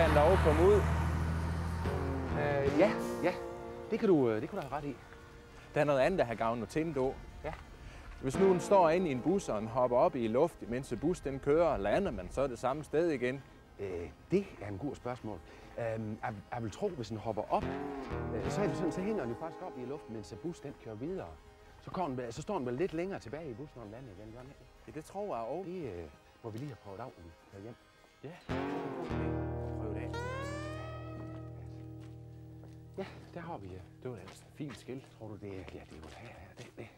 kan dog komme ud. Øh, ja, ja. Det kan du, øh, det kan du have ret i. Der er noget andet, der har gavnet Tindo. Ja. Hvis nu den står inde i en bus, og den hopper op i luft, mens bus den kører, lander man så det samme sted igen. Øh, det er en god spørgsmål. Øh, jeg, jeg vil tro, hvis den hopper op, øh, så, er det sådan, så hænger den jo faktisk op i luften, mens bus den kører videre. Så, kommer den, så står den vel lidt længere tilbage i bussen, når den lander igen. Ja, det tror jeg også. Det øh, må vi lige have prøvet af, når vi hjem. Ja, prøv Ja, der har vi Det var et fint skilt. Tror du, det er... Ja, det er jo her, her, det, det.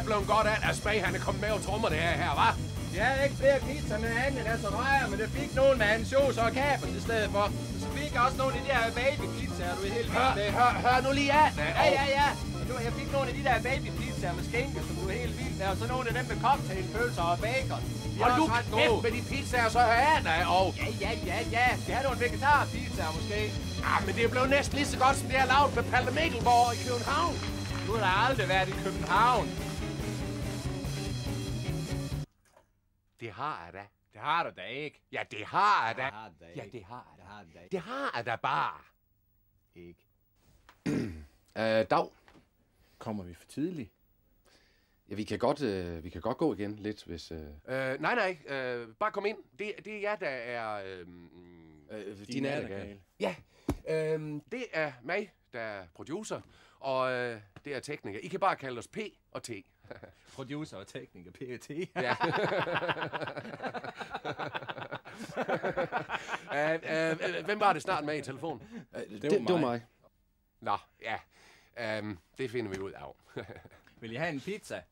Jeg blevet godt af, at Smag han er kommet med og trummer det her, her hva'? Jeg havde ikke flere pizza med anden restauranter, men det fik nogen med ansjos og kapers i stedet for. Så fik jeg også nogle af de der babypizzaer, du er helt vild med. hør, hør nu lige af. Ja, ja, ja. Nu, jeg fik nogle af de der babypizzaer med skænke, som du er helt vild med, og så nogle af dem med cocktailpølser og bacon. Hold du kæft med de pizzaer, så hør af dig, og... Ja, ja, ja, ja. Skal jeg have nogle vegetarpizzaer måske? Ja, men det er blevet næsten lige så godt, som det er lavet med Palle Mikkelborg i København. Du har da aldrig været i København. Det har jeg da. Det har du da ikke. Ja, det har jeg da. Det har jeg da Ja, det har jeg Det da. har. Det har jeg da bare. ikke. Øh, Dag, Kommer vi for tidligt? ja, vi, kan godt, øh, vi kan godt gå igen lidt, hvis... Øh, Øh, nej, nej. Øh, bare kom ind. Det, det er jer, der er... Øh, øh, Din nattergale. ja, øh, det er mig, der er producer, og øh, det er tekniker. I kan bare kalde os P og T. Producer og tekniker, PET. Ja. øh, øh, hvem var det snart med i telefonen? det, var det, det var mig. mig. Nå, ja. Um, det finder vi ud af. Vil I have en pizza?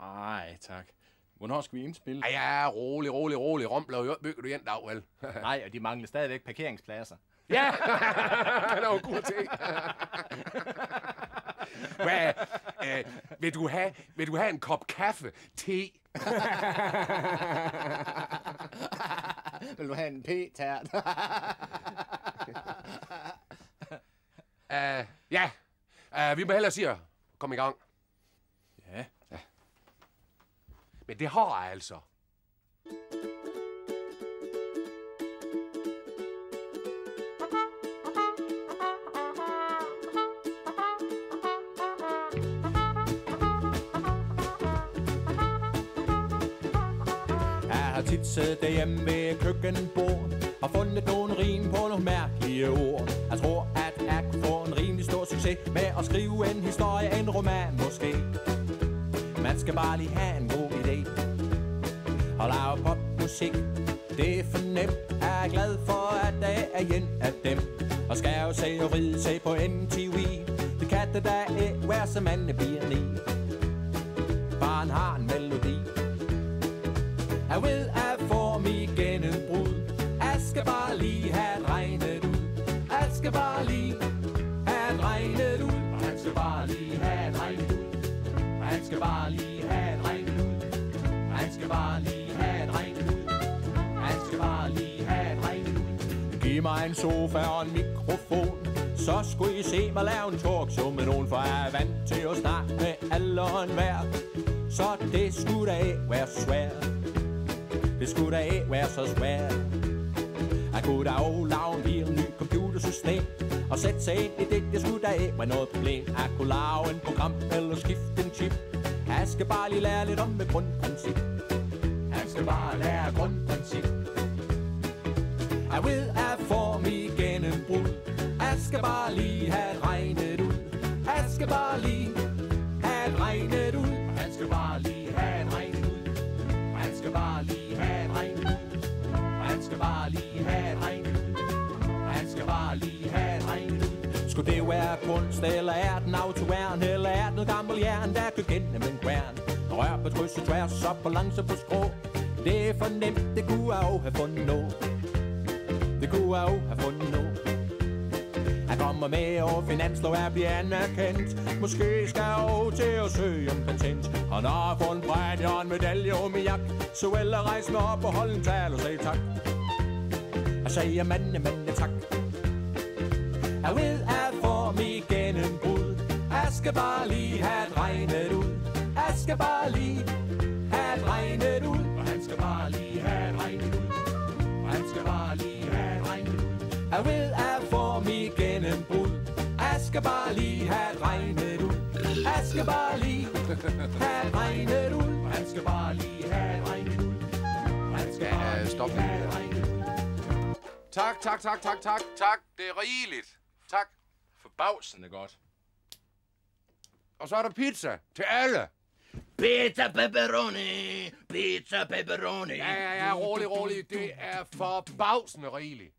Nej, tak. Hvornår skal vi indspille? Ej, ja, rolig, rolig, rolig. Rom blev bygget igen dag, vel? Nej, og de mangler stadigvæk parkeringspladser. ja! det var god ting. Hvad, øh, vil, du have, vil du have en kop kaffe, te? Vil du have en p-tært? Uh, ja, uh, vi må hellere sige, kom i gang. Ja. Men det har jeg altså. Tit siddet derhjemme ved køkkenbord og fundet nogle rim på nogle mærkelige ord. Jeg tror, at jeg kunne få en rimelig stor succes med at skrive en historie, en roman måske. Man skal bare lige have en god idé og lave popmusik. Det er for nemt, jeg er glad for, at der er en af dem. Og skal jo se og ride se på MTV. Det kan det da ikke være, som man bliver ni. Barn har en melodi. Jeg ved, at få mit gennembrud. Jeg skal bare lige have regnet ud. Jeg skal bare lige have regnet ud. Han skal bare lige have regnet ud. Han skal bare lige have regnet ud. Han skal bare lige have regnet ud. Han skal bare lige have regnet ud. Giv mig en sofa og en mikrofon. Så skulle I se mig lave en talkshow med nogen, for jeg er vant til at snakke med alle og enhver. Så det skulle da ikke være svært. Det skulle da ikke være så svært At gå da også lave en helt ny computersystem. Og sætte sig ind i det, det skulle da ikke være noget problem At kunne lave en program eller skifte en chip. Han skal bare lige lære lidt om med grundprincip. Han skal bare lære grundprincip. Jeg ved at form igen en brud. Jeg skal bare lige have regnet ud. Jeg skal bare lige have regnet skal bare lige have et regn ud. Han skal bare lige have et regn ud. Skulle det være kunst eller er den autoværn, eller er den gammel jern, der kører gennem en kværn. Rør på kryds og tværs, op på langs og på skrå. Det er for nemt, det kunne jeg jo have fundet nå. Det kunne jeg jo have fundet nå. Han kommer med, og finanslov er bliver anerkendt. Måske skal jeg jo til at søge om patent. Han har fået en brænd og en medalje om i jak. Så eller rejse mig op og holde en tal og sige tak. Siger mande, mande tak. Jeg ved at få mig gennembrud. Jeg skal bare lige have regnet ud. Jeg skal bare lige have regnet ud. Og han skal bare lige have regnet ud. Og han skal bare lige have regnet ud. Jeg ved at få mig gennembrud. Jeg skal bare lige have regnet ud. Jeg skal bare lige have regnet ud. Og han skal bare lige have regnet ud. Han skal bare lige have regnet ud. Tak, tak, tak, tak, tak, tak. Det er rigeligt. Tak. Forbavsende godt. Og så er der pizza til alle. Pizza pepperoni, pizza pepperoni. Ja, ja, ja, rolig, rolig. Det er forbavsende rigeligt.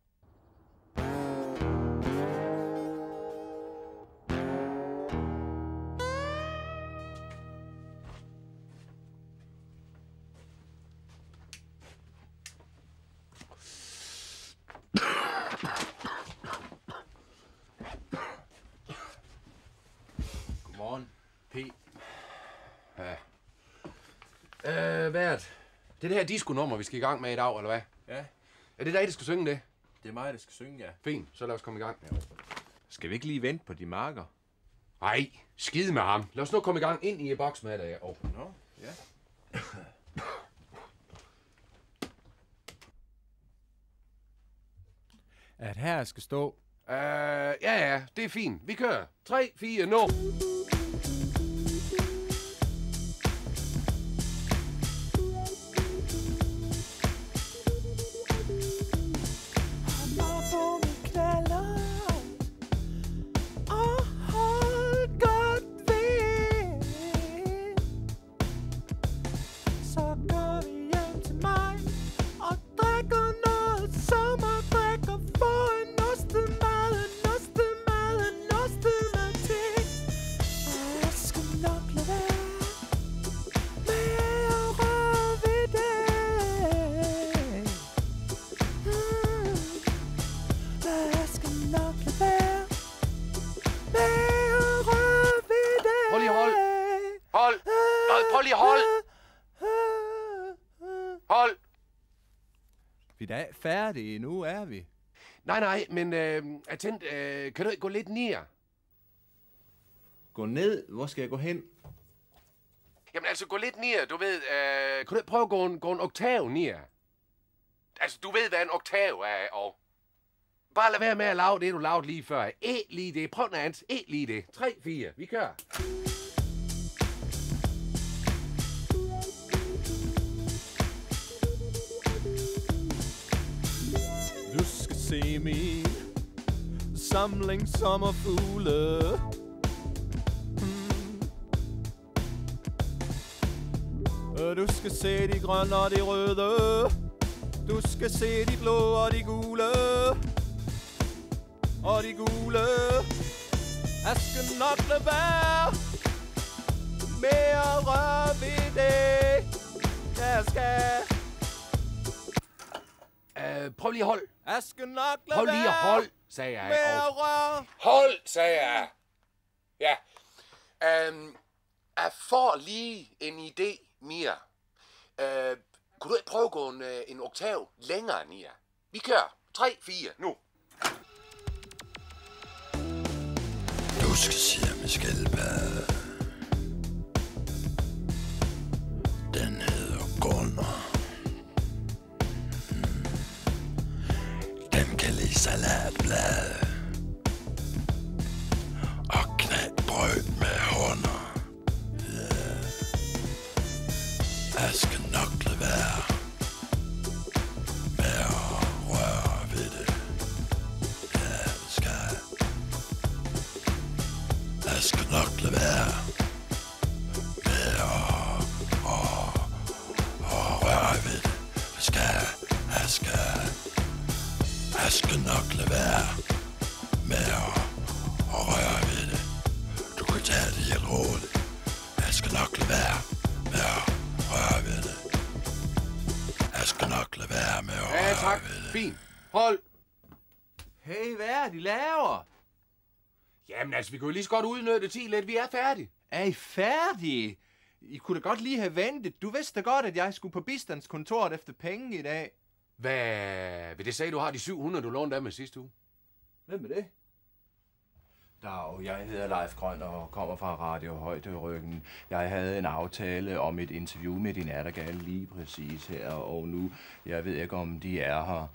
Øh, hvad Det er det her disco-nummer, vi skal i gang med i dag, eller hvad? Ja, Er det dig, der skal synge det? det er mig, der skal synge, ja. Fint, så lad os komme i gang. Skal vi ikke lige vente på de marker? Ej, skide med ham. Lad os nu komme i gang ind i boks med det. Ja. Oh. Nå, ja. At her skal stå... Uh, ja, ja, det er fint. Vi kører. 3, 4, nu. Så Hold. Vi er da færdige, nu er vi. Nej, nej, men øh, attent, øh, kan du ikke gå lidt ned? Gå ned. Hvor skal jeg gå hen? Jamen altså, gå lidt ned, du ved. Øh, kan du ikke prøve at gå en, gå en oktav ned? Altså, du ved, hvad en oktav er, og... Bare lad være med at lave det, du lavede lige før. E lige det. Prøv noget andet. E lige det. 3, 4. Vi kører. Se min samling sommerfugle. Mm. Du skal se de grønne og de røde. Du skal se de blå og de gule. Og de gule. Jeg skal nok lade være med at røre ved det. Jeg skal. Øh, prøv lige at hold. Jeg skal nok lade Hold lige hold, sagde jeg. med Og hold, sagde jeg. Ja. Um, jeg får lige en idé mere. Uh, kunne du ikke prøve at gå en, øh, en oktav længere, Nia? Vi kører. 3, 4, nu. Du skal se med skildpadde. Den kan lide salatblade. Og knæk brød med altså, vi kunne jo lige så godt udnytte tid lidt. Vi er færdige. Er I færdige? I kunne da godt lige have ventet. Du vidste da godt, at jeg skulle på bistandskontoret efter penge i dag. Hvad vil det sige, du har de 700, du lånte af med sidste uge? Hvem er det? Dag, jeg hedder Leif Grøn og kommer fra Radio Højderyggen. Jeg havde en aftale om et interview med din Attergal lige præcis her, og nu, jeg ved ikke om de er her.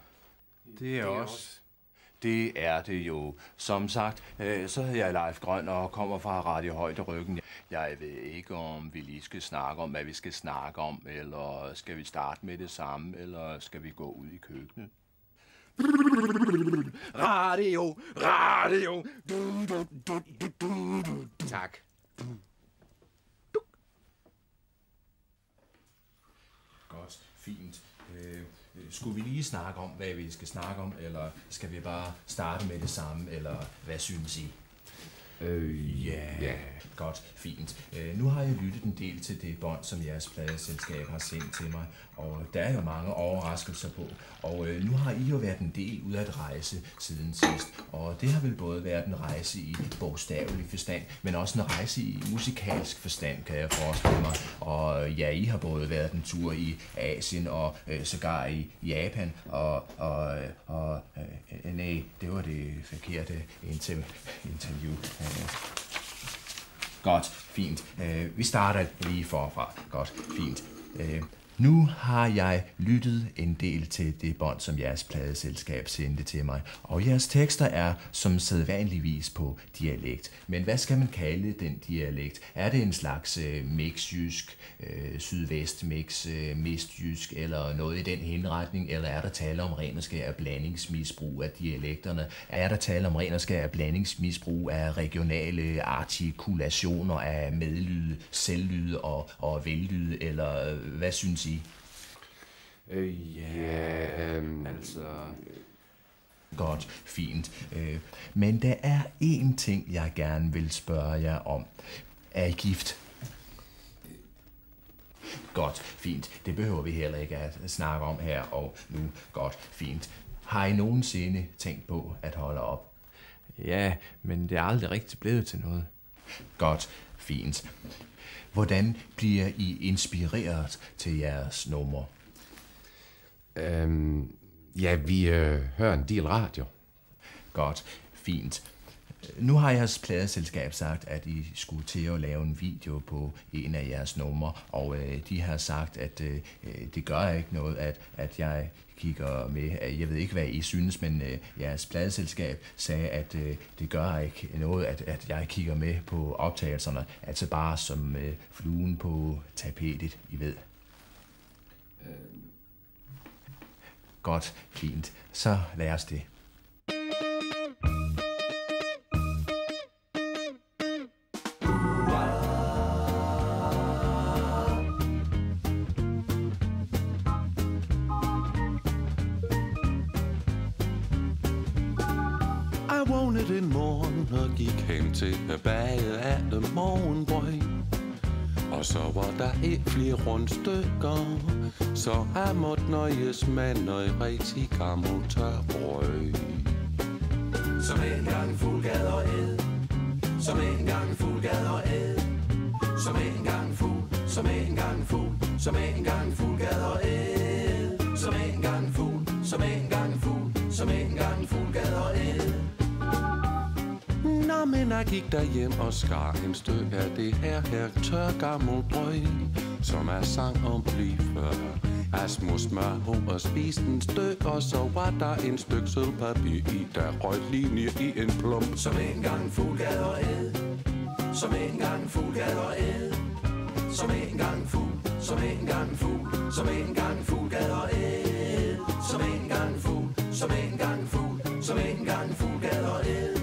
Det er, også. Det er det jo. Som sagt, øh, så hedder jeg Leif Grøn og kommer fra Radio Højderyggen. Jeg ved ikke, om vi lige skal snakke om, hvad vi skal snakke om, eller skal vi starte med det samme, eller skal vi gå ud i køkkenet? Radio, radio. Du, du, du, du, du, du. Tak. Godt, fint. Øh, Øh, skulle vi lige snakke om, hvad vi skal snakke om, eller skal vi bare starte med det samme, eller hvad synes I? Øh, Ja, yeah. godt, fint. Øh, nu har jeg lyttet en del til det bånd, som jeres pladeselskab har sendt til mig, og der er jo mange overraskelser på. Og øh, nu har I jo været en del ud af at rejse siden sidst, og det har vel både været en rejse i bogstavelig forstand, men også en rejse i musikalsk forstand, kan jeg forestille mig. Og øh, ja, I har både været en tur i Asien og øh, sågar i Japan, og, og, øh, og øh, øh, nej, det var det forkerte interview. interview. Øh, Godt, fint. Øh, vi starter lige forfra. Godt, fint. Øh, nu har jeg lyttet en del til det bånd, som jeres pladeselskab sendte til mig, og jeres tekster er som sædvanligvis på dialekt. Men hvad skal man kalde den dialekt? Er det en slags øh, mixjysk, øh, sydvestmix, øh, mistjysk eller noget i den henretning, eller er der tale om ren og skær blandingsmisbrug af dialekterne? Er der tale om ren og skær blandingsmisbrug af regionale artikulationer af medlyde, selvlyde og, og vellyde, eller øh, hvad synes I? Øh, ja, øhm, Altså... Godt, fint. Øh, men der er én ting, jeg gerne vil spørge jer om. Er I gift? Godt, fint. Det behøver vi heller ikke at snakke om her og nu. Godt, fint. Har I nogensinde tænkt på at holde op? Ja, men det er aldrig rigtig blevet til noget. Godt, fint. Hvordan bliver I inspireret til jeres nummer? øhm, ja, vi øh, hører en del radio. Godt, fint. Nu har jeres pladeselskab sagt, at I skulle til at lave en video på en af jeres numre, og øh, de har sagt, at øh, øh, det gør ikke noget, at, at jeg kigger med. Jeg ved ikke, hvad I synes, men øh, jeres pladeselskab sagde, at øh, det gør ikke noget, at, at jeg kigger med på optagelserne. Altså bare som øh, fluen på tapetet, I ved. Godt, fint. Så lad os det. Så jeg måtte nøjes med noget rigtig gammelt tørbrød. Som engang fuld gad og æd, som engang fuld gad og æd, som engang fuld, som engang fuld, som engang fuld gad og æd, som engang fuld, som engang fuld, som engang fuld gad og æd. Nå, men jeg gik derhjem og skar en stykke af det her her tør gammel brød, som er sang om lige før. Asmus små smør og spiste en stykke, og så var der en stykke sølvpapir i, der røg lige i en plump. Som engang fugl gad og æd, som engang fugl gad og æd, som engang fugl, som engang fugl, som engang fugl gad og æd, som engang fugl, som engang fugl, som engang fugl gad og æd.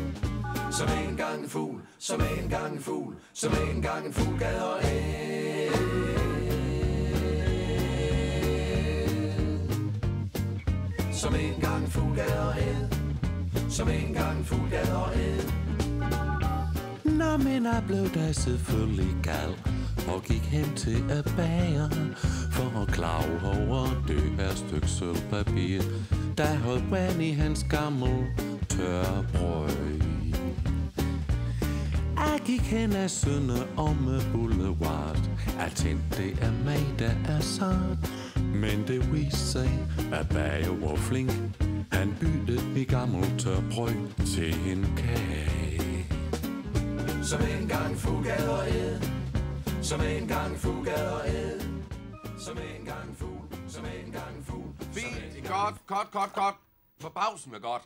Som en gang fugl, som en gang fugl, som en gang fugl gad og Som en gang en fugl gad og æd, som en gang en fugl gad og æd. Nå, men jeg blev da selvfølgelig gal og gik hen til at bager for at klage over det her stykke sølvpapir, der holdt man i hans gammel tørbrøg. Jeg gik hen af Sønder om Boulevard Jeg tænkte, det er mig, der er sart men det viste sig, at bager var flink Han byttede mit gammel tørbrøg til en kage Som en gang fugad og æd Som en gang fugad og æd Som en gang fugl Som en gang fugl Fint, godt, godt, godt, godt. Forbavsende godt.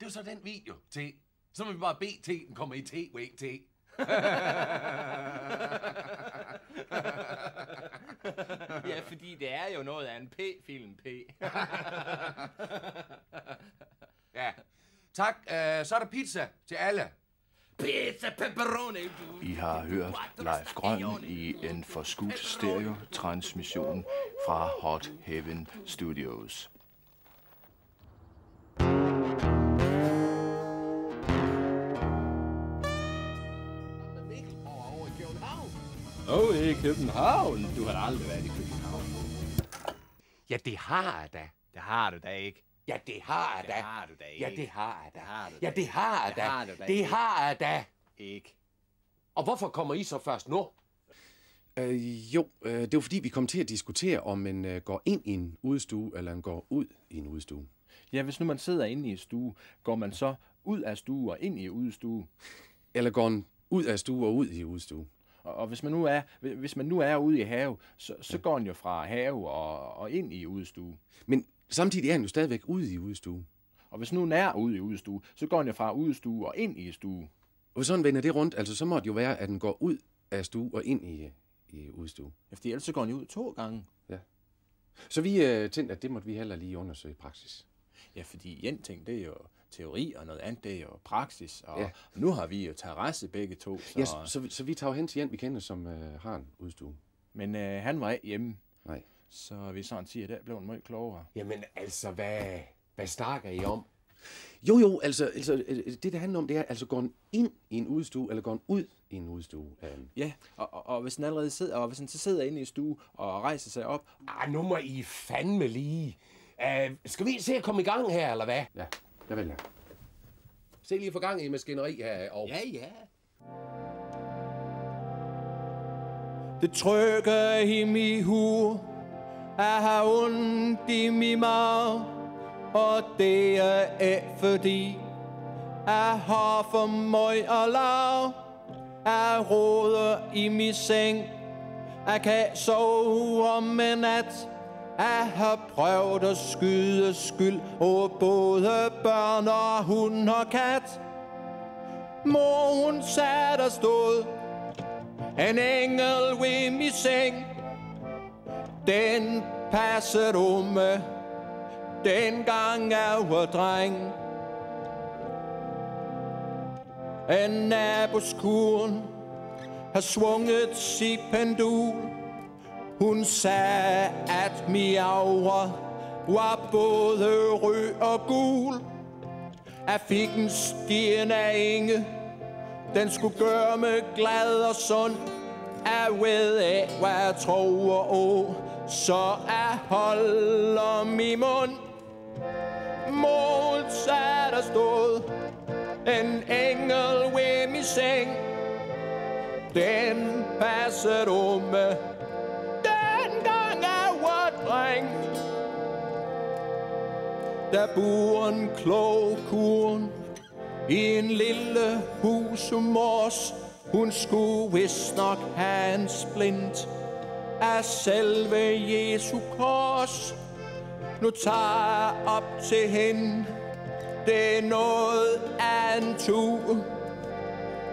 Det er så den video til. Så må vi bare bede til, den kommer i TVT. Ja, fordi det er jo noget af en P-film, P. Ja. Tak, øh, så er der pizza til alle. Pizza pepperoni. I har hørt Leif Grøn i en forskudt stereo-transmission fra Hot Heaven Studios. Åh, oh, i København. Du har da aldrig været i København. Ja, det har jeg da. Det har du da ikke. Ja, det har jeg Det da. har du da Ja, ikke. det har jeg da. Det har du Ja, det har jeg Det har da. Det ikke. har jeg da. Ikke. Og hvorfor kommer I så først nu? Øh, jo, øh, det var fordi, vi kom til at diskutere, om man øh, går ind i en udstue, eller man går ud i en udstue. Ja, hvis nu man sidder inde i en stue, går man så ud af stue og ind i udstue. Eller går man ud af stue og ud i udstue. Og, og hvis man nu er, hvis man nu er ude i have, så, så går man jo fra have og, og ind i udstue. Men samtidig er han jo stadigvæk ude i udstue. Og hvis nu er ude i udstue, så går man jo fra udstue og ind i stue. Og sådan vender det rundt, altså så må det jo være, at den går ud af stue og ind i, i udstue. Ja, fordi ellers så går den jo ud to gange. Så vi øh, tænkte, at det måtte vi heller lige undersøge i praksis. Ja, fordi en ting, det er jo teori, og noget andet, det er jo praksis. Og Ja. nu har vi jo terrasse begge to, så, Ja, så, så, vi- så vi tager hen til en, vi kender, som øh, har en udstue. men øh, han var ikke hjemme. Nej. Så vi sådan siger, der blev han meget klogere. Jamen altså, hvad, hvad snakker I om? Jo, jo, altså, altså øh, det, det handler om, det er, altså går den ind i en udstue, eller går den ud i en udstue? Um, Ja, og, og, og hvis han allerede sidder, og hvis han så sidder inde i stue og rejser sig op, Ah, nu må I fandme lige. Uh, skal vi se at komme i gang her, eller hvad? ja, der vil jeg. Se lige få gang i maskineri her. Og... Ja, ja. Det trykker i mi hu Jeg har ondt i mi mave Og det er ikke fordi Jeg har for meget at lave Jeg råder i mi seng Jeg kan sove om en nat at have prøvet at skyde skyld over både børn og hund og kat. Mor hun sat der stod en engel ved min seng. Den passede om den Dengang jeg var dreng. En nabos Har svunget sit pendul. Hun sagde at mi aura Var både rød og gul At fik en stjerne af Inge den skulle gøre mig glad og sund. Jeg ved af, hvad jeg tror og så jeg holder min mund. Mål sagde der stod en engel ved min seng. Den passede om med Der bor en klog kurn i en lille hus om mors. Hun skulle vist nok have en splint af selve Jesu kors. Nu tager jeg op til hende, det er noget af en tur.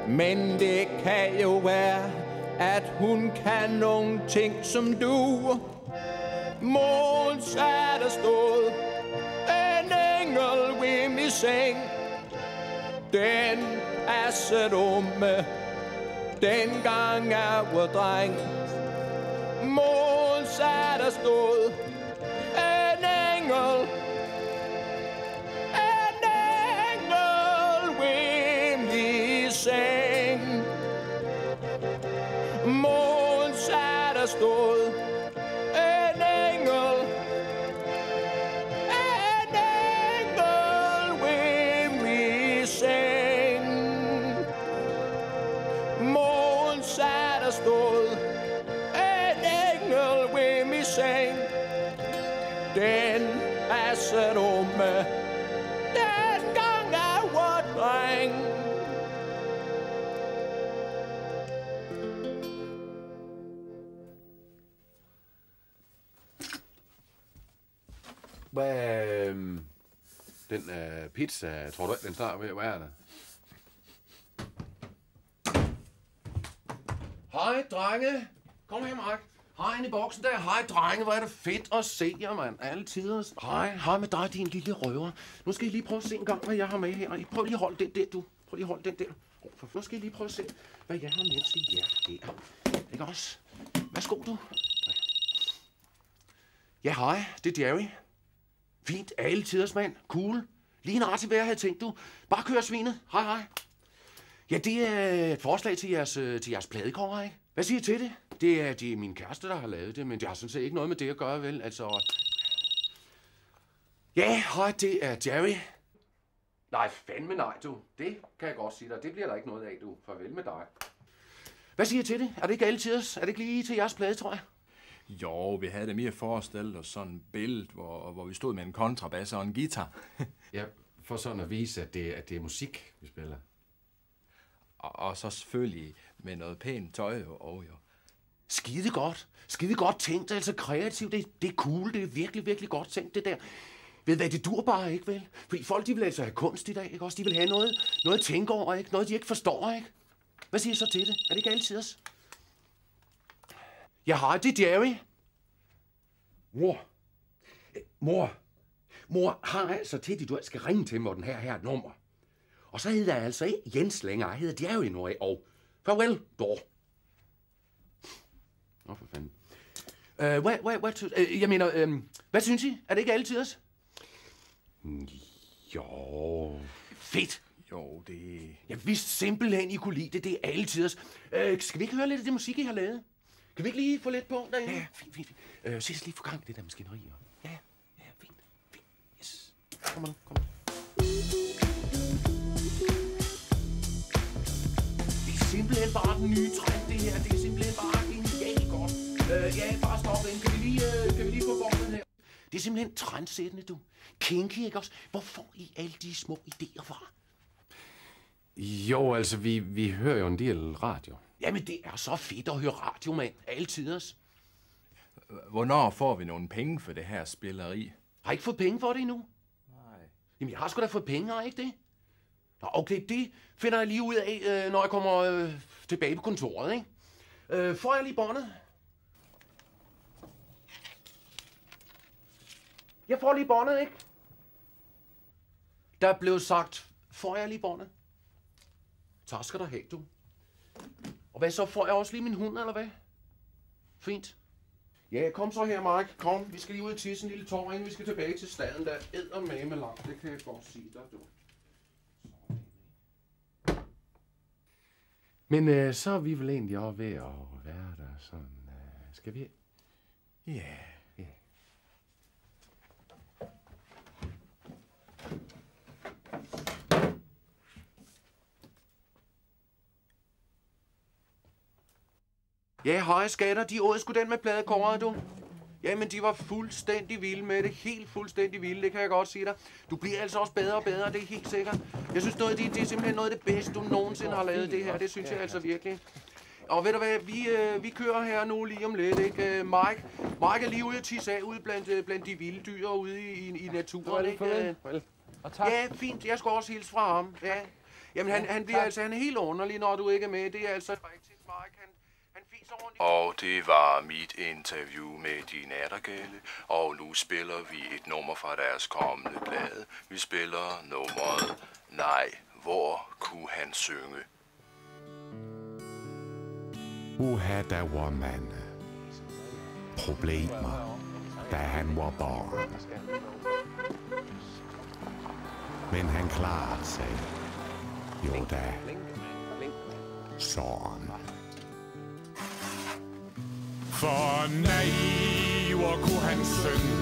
Men det kan jo være, at hun kan nogle ting som du. Måns er der stået seng. Den er sat om dengang jeg var dreng. Måns er der stod Hvad, øhm, den øh, pizza, tror du ikke, den snart ved at være der? Hej, drenge. Kom her, Mark. Hej, inde i boksen der. Hej, drenge. Hvor er det fedt at se jer, mand. Alle tider. Hej, hej med dig, din lille røver. Nu skal I lige prøve at se en gang, hvad jeg har med her. Prøv lige at holde den der, du. Prøv lige at holde den der. Oh, for nu skal I lige prøve at se, hvad jeg har med til jer her. Ikke også? Værsgo, du. Ja, hej. Det er Jerry. Fint. Alle tiders, mand. Cool. Lige en artig hvad jeg havde tænkt, du. Bare kør svinet. Hej, hej. Ja, det er et forslag til jeres, øh, til jeres pladekonger, ikke? Hvad siger I til det? Det er, det er min kæreste, der har lavet det, men det har sådan set ikke noget med det at gøre, vel? Altså... Ja, hej, det er Jerry. Nej, fandme nej, du. Det kan jeg godt sige dig. Det bliver der ikke noget af, du. Farvel med dig. Hvad siger I til det? Er det ikke alle tiders? Er det ikke lige til jeres plade, tror jeg? Jo, vi havde det mere forestillet os sådan et billede, hvor, hvor vi stod med en kontrabas og en guitar. Ja, for sådan at vise, at det, at det er musik, vi spiller. og, og så selvfølgelig med noget pænt tøj og jo. Skide godt. Skide godt tænkt, altså kreativt. Det, det er cool, det er virkelig, virkelig godt tænkt, det der. Ved hvad, det dur bare ikke, vel? Fordi folk, de vil altså have kunst i dag, ikke også? De vil have noget, noget at tænke over, ikke? Noget, de ikke forstår, ikke? Hvad siger I så til det? Er det ikke altid os? Jeg har det, Jerry. Mor. Øh, Mor. Mor har altså til, at du skal ringe til mig den her her nummer. Og så hedder jeg altså ikke Jens længere. Jeg hedder Jerry nu, af, og farvel, dog. Nå, for fanden. Uh, hvad, hvad, hvad, uh, jeg mener, uh, hvad synes I? Er det ikke altid os? Jo. Fedt. Jo, det... Jeg vidste simpelthen, I kunne lide det. Det er alle tiders. Uh, skal vi ikke høre lidt af det musik, I har lavet? Kan vi ikke lige få lidt på derinde? Ja, fint, fint. fint. Uh, ses lige få gang det der maskineri. Ja, ja, fint, fint. Yes. Kom nu, kom. Det er simpelthen bare den nye trend, det her. Det er simpelthen bare genialt godt. Uh, ja, bare stop ind. Kan vi lige, uh, kan vi lige få båndet her? Det er simpelthen trendsættende, du. Kinky, ikke også? Hvor får I alle de små idéer fra? Jo, altså, vi, vi hører jo en del radio. Jamen, det er så fedt at høre radio, mand. Altid os. Hvornår får vi nogle penge for det her spilleri? Har I ikke fået penge for det endnu? Nej. Jamen, jeg har sgu da fået penge, har ikke det? Nå, okay, det finder jeg lige ud af, øh, når jeg kommer øh, tilbage på kontoret, ikke? Øh, får jeg lige båndet? Jeg får lige båndet, ikke? Der blev sagt, får jeg lige båndet? Tak skal du have, du. Og hvad så, får jeg også lige min hund, eller hvad? Fint. Ja, kom så her, Mark. Kom, vi skal lige ud og tisse en lille tår, inden vi skal tilbage til staden, der æder med langt. Det kan jeg godt sige dig, du. Men øh, så er vi vel egentlig også ved at være der sådan. Øh, skal vi? Ja. Ja. Ja, hej skatter, de åd sgu den med pladekåret, du. Jamen, de var fuldstændig vilde med det. Helt fuldstændig vilde, det kan jeg godt sige dig. Du bliver altså også bedre og bedre, det er helt sikkert. Jeg synes, noget, det, det er simpelthen noget af det bedste, du nogensinde har lavet det her. Det synes jeg altså virkelig. Og ved du hvad, vi, øh, vi kører her nu lige om lidt, ikke? Øh, Mike, Mike er lige ude at tisse af ude blandt, øh, blandt de vilde dyr ude i, i, i naturen, ikke? Øh, Og tak. Ja, fint. Jeg skal også hilse fra ham. Ja. Jamen, han, han bliver tak. altså han er helt underlig, når du ikke er med. Det er altså Mike. Han, han fiser ordentligt. Og det var mit interview med de nattergale, og nu spiller vi et nummer fra deres kommende blade. Vi spiller nummeret Nej, hvor kunne han synge? Uha, der var mange problemer, da han var barn. Men han klarede sig. Jo da, sådan. For naiver kunne han synge,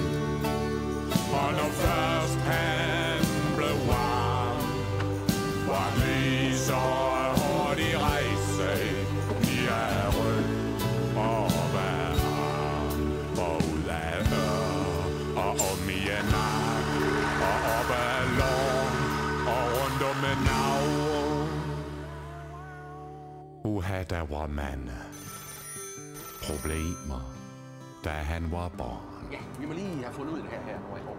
og når først han blev varm, var lige så hurtig rejse i ryg og vær og ud af nak og op af lår og rundt om en nav. Uha, der var mand. Problemer, da han var barn. Ja, vi må lige have fundet ud af det her, her nu.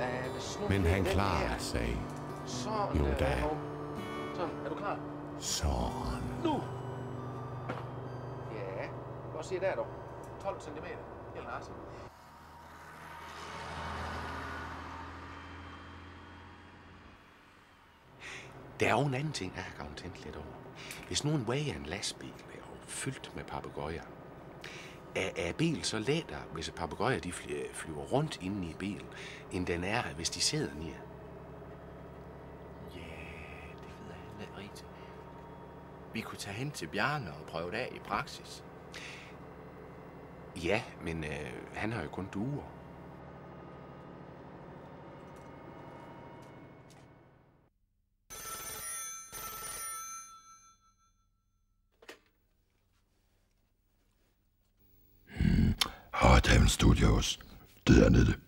Øh, nu Men det er han her. sig. Sådan Jo der, da. Sådan, er du klar? Sådan. Nu! Ja, hvor siger der, du? 12 cm. Helt nøjagtigt. Der er jo en anden ting, jeg har gavnet lidt over. Hvis nu en wager en lastbil er fyldt med papegøjer, er, er bilen så lettere, hvis papegøjer de fly- flyver rundt inde i bilen, end den er, hvis de sidder ned? Ja, det ved jeg heller ikke rigtigt. Vi kunne tage hen til Bjarne og prøve det af i praksis. Ja, men øh, han har jo kun duer. Hardhaven Studios. Det er